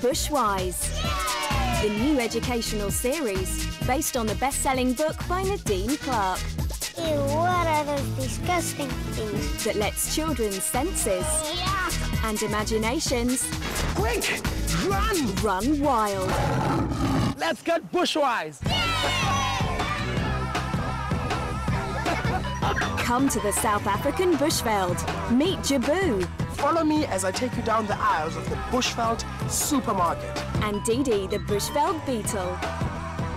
Bushwise, the new educational series based on the best-selling book by Nadine Clark Ew, what are those disgusting things? that lets children's senses and imaginations Quick! Run! run wild. Let's get bushwise! Come to the South African Bushveld. Meet Jabu Follow me as I take you down the aisles of the Bushveld supermarket. and BB the Bushveld beetle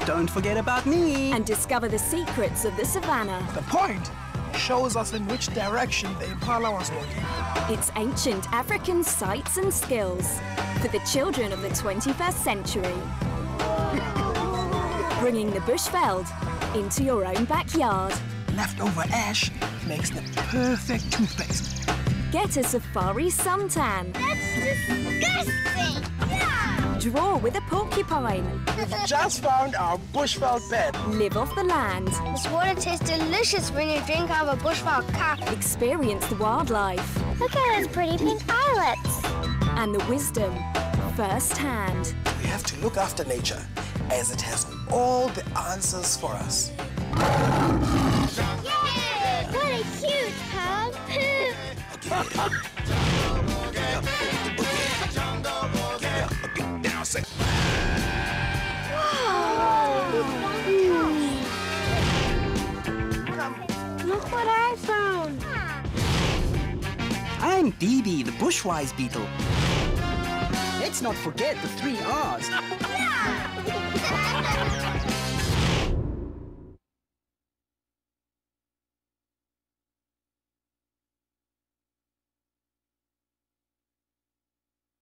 Don't forget about me. and discover the secrets of the savannah, The point shows us in which direction the impala was looking. its ancient African sights and skills for the children of the 21st century. Bringing the Bushveld into your own backyard. Leftover ash makes the perfect toothpaste. Get a safari suntan. That's disgusting! Yeah! Draw with a porcupine. We've Just found our Bushveld bed. Live off the land. This water tastes delicious when you drink out of a bushveld cup. Experience the wildlife Look at those pretty pink islets. and the wisdom firsthand. We have to look after nature as it has all the answers for us. Look what I found! I'm BB, the Bushwise beetle. Let's not forget the three R's.